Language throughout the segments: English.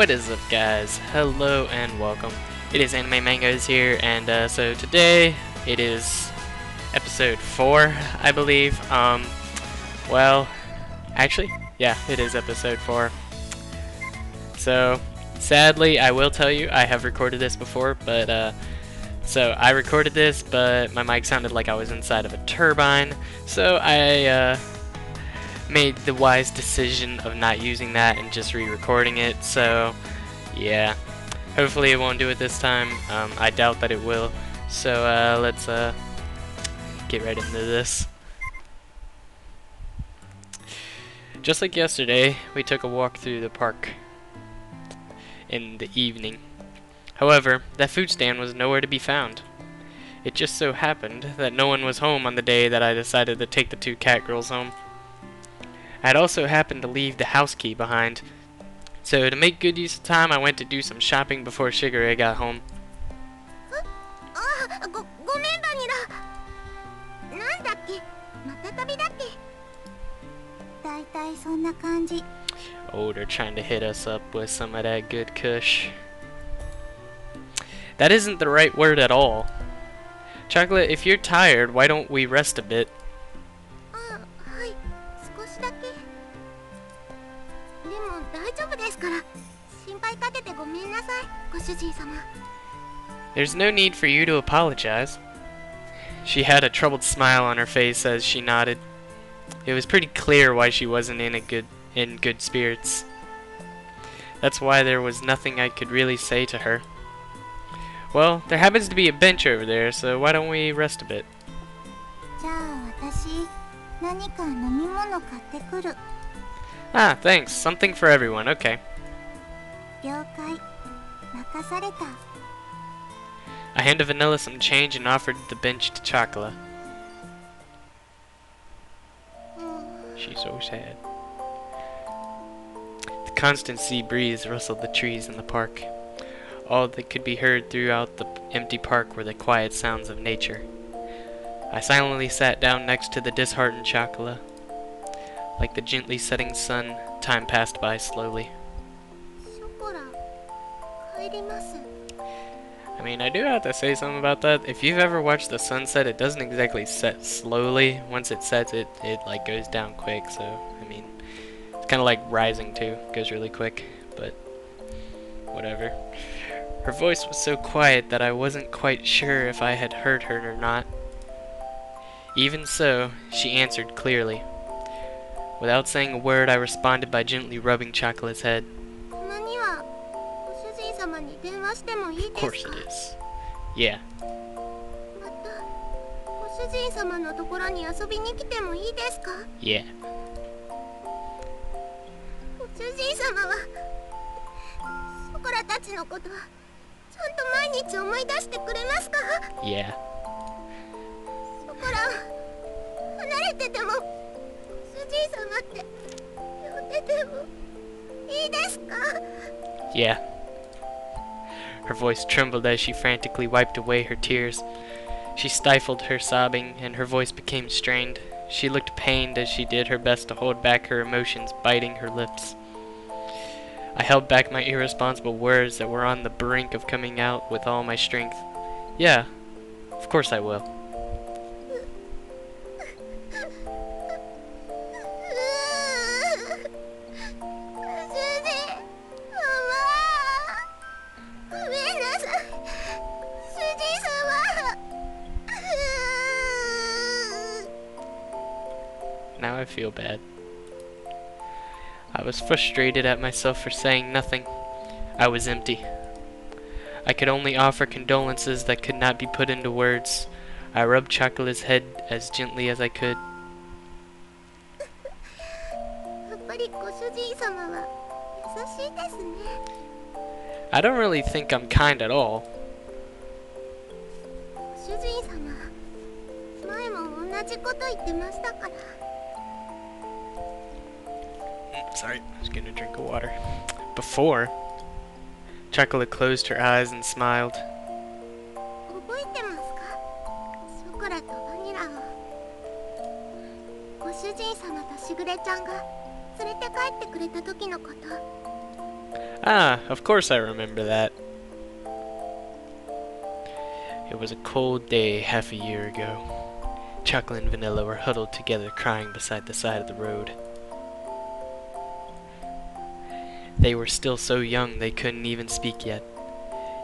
What is up guys? Hello and welcome. It is Anime Mangoes here and uh, so today it is episode 4 I believe. Um, well, actually, yeah, it is episode 4. So, sadly I will tell you I have recorded this before but uh, so I recorded this but my mic sounded like I was inside of a turbine so I uh, made the wise decision of not using that and just re-recording it. So, yeah. Hopefully it won't do it this time. Um, I doubt that it will. So, uh, let's uh, get right into this. Just like yesterday, we took a walk through the park in the evening. However, that food stand was nowhere to be found. It just so happened that no one was home on the day that I decided to take the two cat girls home. I had also happened to leave the house key behind. So to make good use of time, I went to do some shopping before Shigure got home. Oh, they're trying to hit us up with some of that good kush. That isn't the right word at all. Chocolate, if you're tired, why don't we rest a bit? There's no need for you to apologize. She had a troubled smile on her face as she nodded. It was pretty clear why she wasn't in a good in good spirits. That's why there was nothing I could really say to her. Well, there happens to be a bench over there, so why don't we rest a bit? Ah, thanks. Something for everyone. Okay. I handed Vanilla some change and offered the bench to Chocola. She's so sad. The constant sea breeze rustled the trees in the park. All that could be heard throughout the empty park were the quiet sounds of nature. I silently sat down next to the disheartened Chocola. Like the gently setting sun, time passed by slowly. I mean, I do have to say something about that. If you've ever watched the sunset, it doesn't exactly set slowly. Once it sets, it, it like goes down quick. So, I mean, it's kind of like rising too. Goes really quick, but whatever. Her voice was so quiet that I wasn't quite sure if I had heard her or not. Even so, she answered clearly. Without saying a word, I responded by gently rubbing Chocolate's head. 様に電話してもいいですか？Yeah. また、ご主人様のところに遊びに来てもいいですか？Yeah. ご主人様は、そこらたちのことは、ちゃんと毎日思い出してくれますか？Yeah. そこら、離れてても、ご主人様って、呼んでても、いいですか？Yeah. Her voice trembled as she frantically wiped away her tears. She stifled her sobbing, and her voice became strained. She looked pained as she did her best to hold back her emotions, biting her lips. I held back my irresponsible words that were on the brink of coming out with all my strength. Yeah, of course I will. Feel bad. I was frustrated at myself for saying nothing. I was empty. I could only offer condolences that could not be put into words. I rubbed Chocolate's head as gently as I could. I don't really think I'm kind at all. Sorry, I was getting a drink of water. Before, Chocolate closed her eyes and smiled. Ah, of course I remember that. It was a cold day half a year ago. Chocolate and Vanilla were huddled together crying beside the side of the road. They were still so young they couldn't even speak yet.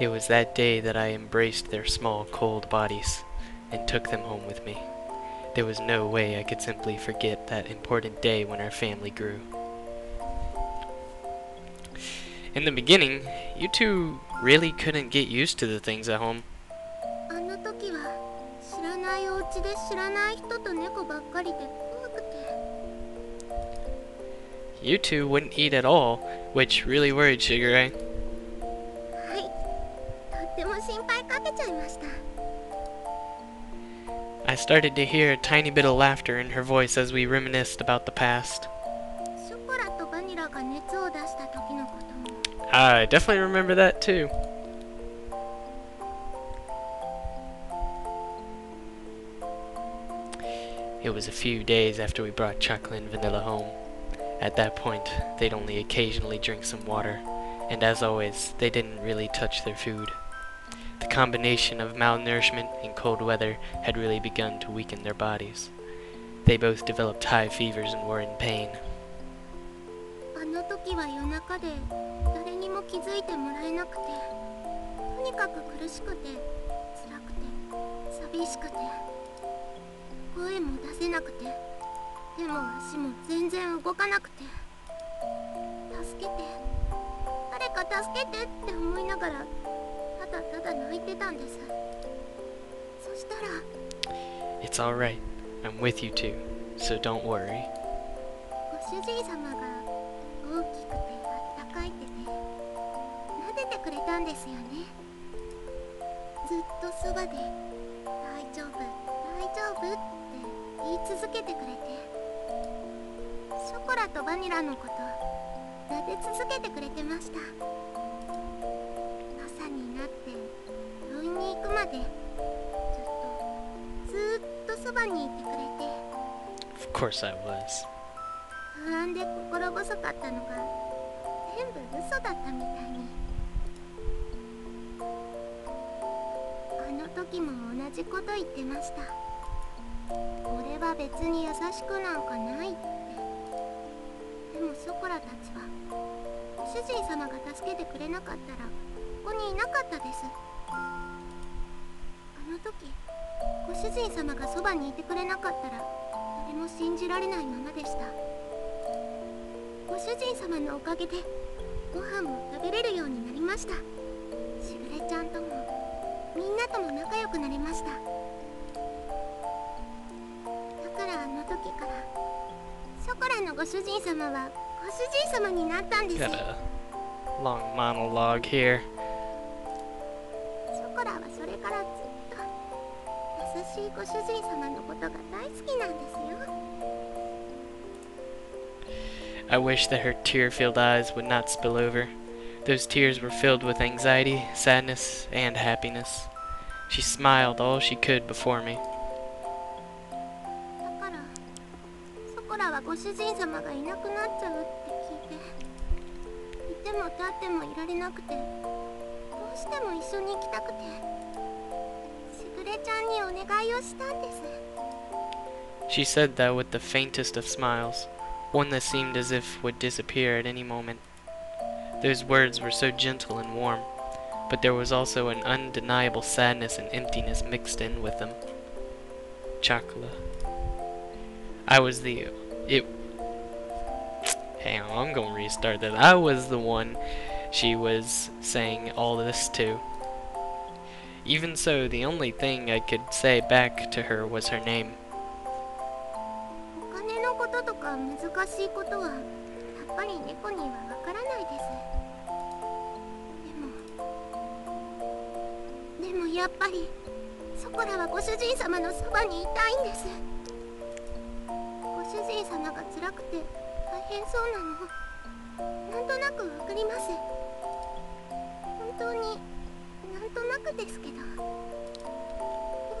It was that day that I embraced their small, cold bodies and took them home with me. There was no way I could simply forget that important day when our family grew. In the beginning, you two really couldn't get used to the things at home you two wouldn't eat at all, which really worried Shigure. I started to hear a tiny bit of laughter in her voice as we reminisced about the past. I definitely remember that too. It was a few days after we brought chocolate and vanilla home. At that point, they'd only occasionally drink some water, and as always, they didn't really touch their food. The combination of malnourishment and cold weather had really begun to weaken their bodies. They both developed high fevers and were in pain. あの時は夜中で誰にも気づいてもらえなくてとにかく苦しくて辛くて寂しくて声も出せなくて 手も足も全然動かなくて。助けて。誰か助けてって思いながらただただ泣いてたんです。そしたら It's alright. I'm with you too, so don't worry. ご主人様が大きくてあったかい手で撫でてくれたんですよね。ずっとそばで「大丈夫大丈夫」って言い続けてくれてコラとバニラのこと撫で続けてくれてました。朝になって病院に行くまでずっとずーっとそばにいてくれて。Of course I was. 不安で心細かったのが全部嘘だったみたいに。あの時も同じこと言ってました。俺は別に優しくなんかない。ってでもショコラたちはご主人様が助けてくれなかったらここにいなかったです。あの時ご主人様がそばにいてくれなかったら誰も信じられないままでした。ご主人様のおかげでご飯も食べれるようになりました。しぐれちゃんともみんなとも仲良くなりました。だからあの時から ショコラのご主人様はご主人様になったんです Got a long monologue here. ショコラはそれからずっと優しいご主人様のことが大好きなんですよ I wish that her tear filled eyes would not spill over. Those tears were filled with anxiety, sadness, and happiness. She smiled all she could before me. ご主人様がいなくなっちゃうって聞いていても立ってもいられなくてどうしても一緒に行きたくてしぐれちゃんにお願いをしたんです She said that with the faintest of smiles, one that seemed as if would disappear at any moment. Those words were so gentle and warm, but there was also an undeniable sadness and emptiness mixed in with them. Chocola. I was the it. Hang on, I'm gonna restart that. I was the one she was saying all this to. Even so, the only thing I could say back to her was her name. お金のこととか難しいことはやっぱり猫にはわからないですでもでもやっぱりソコラはご主人様のそばにいたいんですご主人様が辛くて大変そうなの。なんとなくわかります。本当になんとなくですけど。お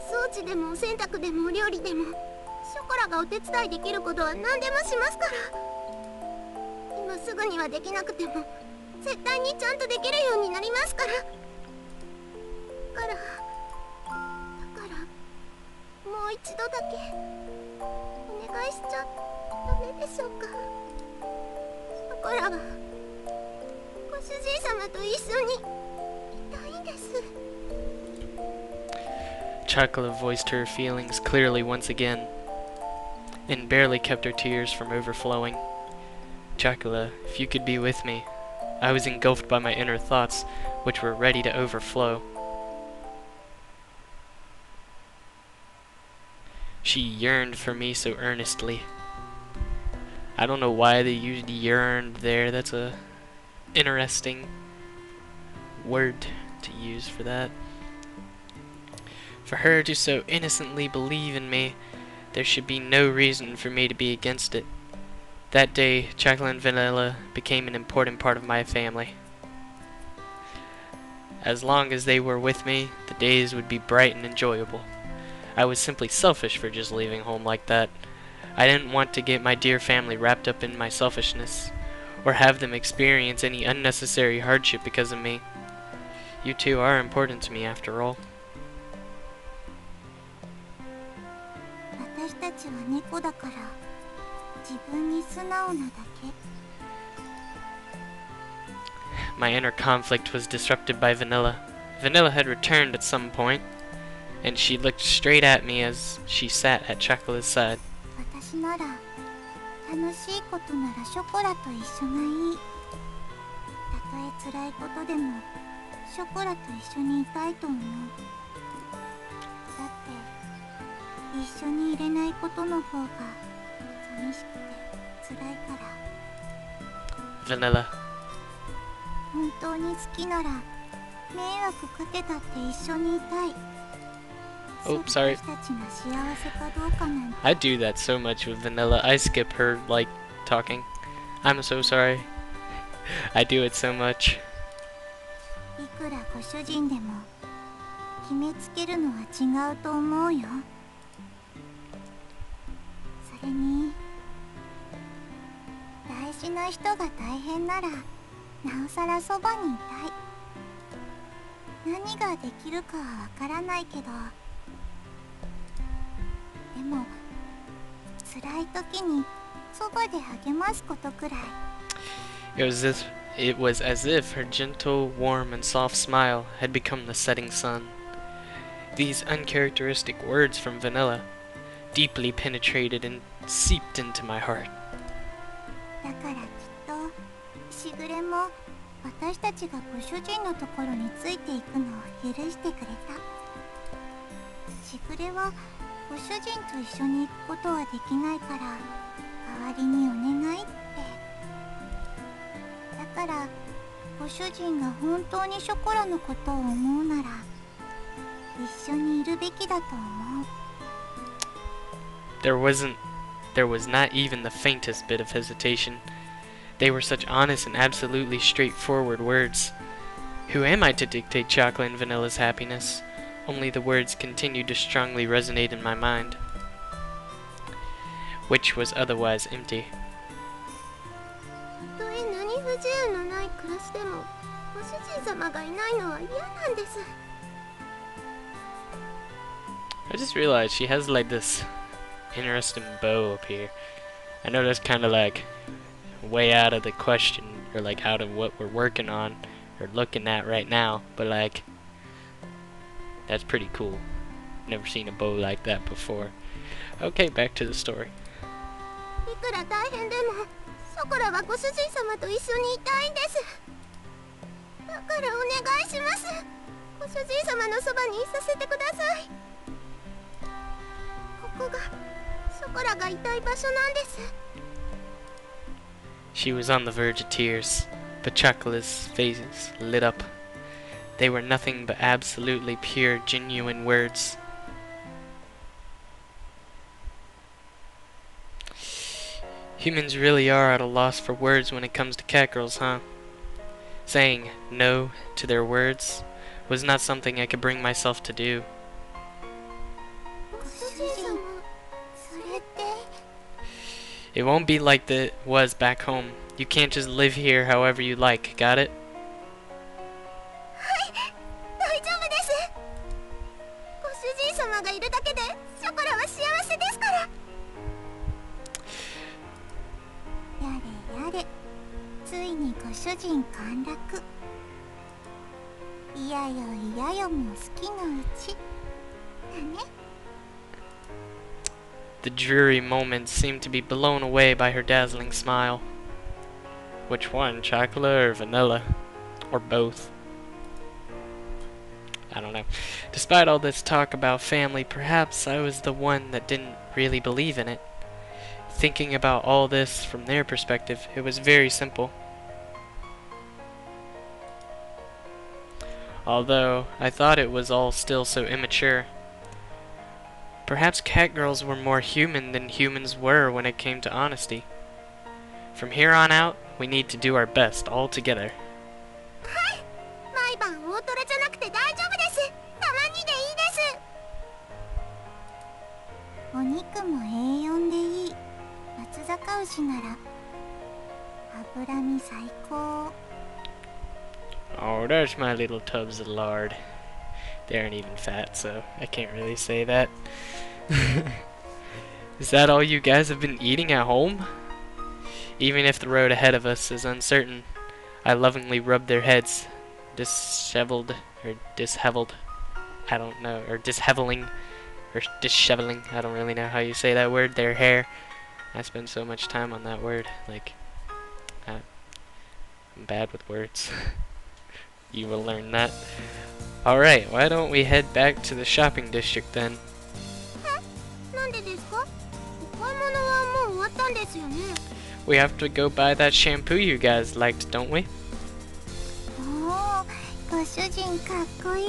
掃除でもお洗濯でもお料理でもショコラがお手伝いできることは何でもしますから。今すぐにはできなくても絶対にちゃんとできるようになりますから。だからだからもう一度だけ返しちゃダメでしょうかそこらはご主人様と一緒にいたいんです Chocolate voiced her feelings clearly once again and barely kept her tears from overflowing. Chocola, if you could be with me. I was engulfed by my inner thoughts, which were ready to overflow. She yearned for me so earnestly. I don't know why they used yearned there. That's a interesting word to use for that. For her to so innocently believe in me, there should be no reason for me to be against it. That day, Jacqueline vanilla became an important part of my family. As long as they were with me, the days would be bright and enjoyable. I was simply selfish for just leaving home like that. I didn't want to get my dear family wrapped up in my selfishness, or have them experience any unnecessary hardship because of me. You two are important to me after all. My inner conflict was disrupted by Vanilla. Vanilla had returned at some point, and she looked straight at me as she sat at Chocolate's side. 私なら楽しいことならショコラと一緒がいいたとえ辛いことでもショコラと一緒にいたいと思う。だって一緒にいれないことの方が寂しくて辛いから。Vanilla, 本当に好きなら迷惑かけたって一緒にいたい Oh, sorry. I do that so much with Vanilla. I skip her, like, talking. I'm so sorry. I do it so much. いくらご主人でも決めつけるのは違うと思うよそれに大事な人が大変ならなおさらそばにいたい何ができるかはわからないけどでも辛い時にそばで励ますことくらい It was as it was as if her gentle, warm, and soft smile had become the setting sun. These uncharacteristic words from Vanilla deeply penetrated and seeped into my heart. だからきっとしぐれも私たちがご主人のところについていくのを許してくれたしぐれはご主人と一緒に行くことはできないから代わりにお願いってだからご主人が本当にショコラのことを思うなら一緒にいるべきだと思う There wasn't there was not even the faintest bit of hesitation. They were such honest and absolutely straightforward words. Who am I to dictate chocolate and vanilla's happiness? only the words continued to strongly resonate in my mind, which was otherwise empty. I just realized she has like this interesting bow up here. I know that's kind of like way out of the question or like out of what we're working on or looking at right now, but like that's pretty cool. Never seen a bow like that before. Okay, back to the story. She was on the verge of tears, but Chocola's face lit up. They were nothing but absolutely pure, genuine words. Humans really are at a loss for words when it comes to catgirls, huh? Saying no to their words was not something I could bring myself to do. It won't be like it was back home. You can't just live here however you like, got it? Moments seemed to be blown away by her dazzling smile. Which one, chocolate or vanilla? Or both? I don't know. Despite all this talk about family, perhaps I was the one that didn't really believe in it. Thinking about all this from their perspective, it was very simple. Although, I thought it was all still so immature. Perhaps catgirls were more human than humans were when it came to honesty. From here on out, we need to do our best all together. Oh, there's my little tubs of lard. They aren't even fat, so I can't really say that. is that all you guys have been eating at home? Even if the road ahead of us is uncertain, I lovingly rub their heads, disheveled, or disheveled, I don't know, or disheveling, or disheveling, I don't really know how you say that word, their hair. I spend so much time on that word, like, I, I'm bad with words. you will learn that. Alright, why don't we head back to the shopping district then? We have to go buy that shampoo you guys liked, don't we? おおご主人かっこいい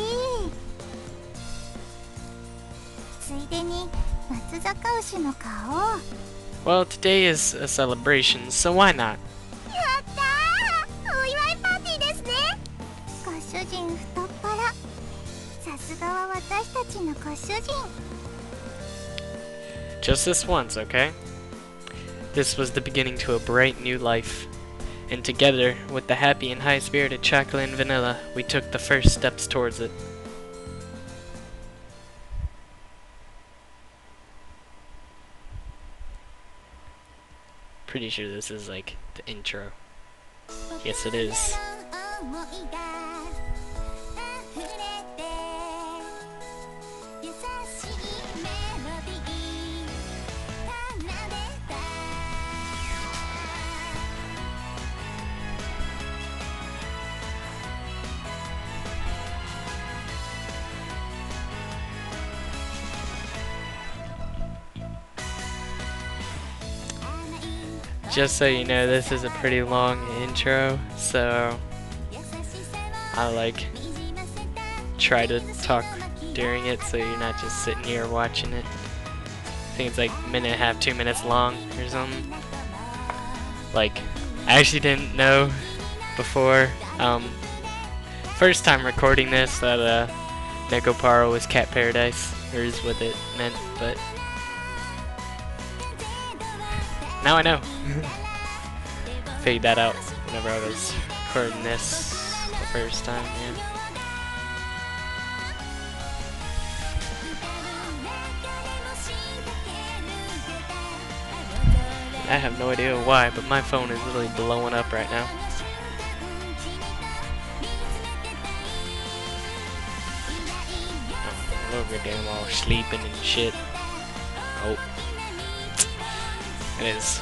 ついでに松坂牛の顔やっ Well, today is a celebration, so why not? たーお祝いパーティーですねご主人太っ腹さすがは私たちのご主人 Just this once, okay? This was the beginning to a bright new life. And together, with the happy and high spirited chocolate and vanilla, we took the first steps towards it. Pretty sure this is like the intro. Yes, it is. Just so you know, this is a pretty long intro, so I like try to talk during it so you're not just sitting here watching it. I think it's like a minute and a half, two minutes long or something. Like, I actually didn't know before, um, first time recording this that, uh, Nekopara was Cat Paradise, or is what it meant, but now I know. Figured that out whenever I was recording this the first time, yeah. I have no idea why, but my phone is literally blowing up right now. Oh, over damn all sleeping and shit. Oh. It is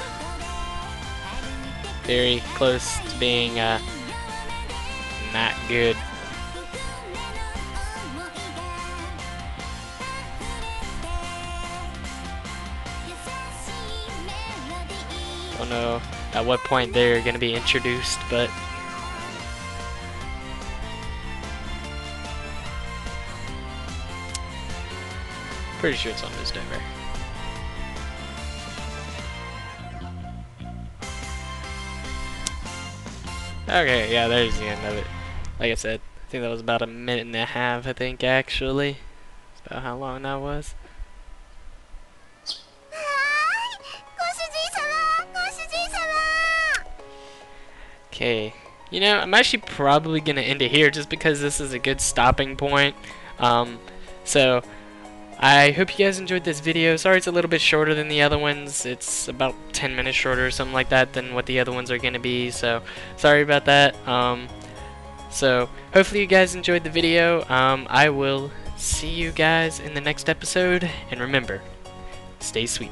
very close to being uh, not good. Don't know at what point they're gonna be introduced, but pretty sure it's on this over. Okay, yeah, there's the end of it. Like I said, I think that was about a minute and a half, I think, actually. That's about how long that was. Okay, you know, I'm actually probably going to end it here just because this is a good stopping point. Um, so, I hope you guys enjoyed this video. Sorry it's a little bit shorter than the other ones. It's about 10 minutes shorter or something like that than what the other ones are going to be. So sorry about that. Um, so hopefully you guys enjoyed the video. Um, I will see you guys in the next episode. And remember, stay sweet.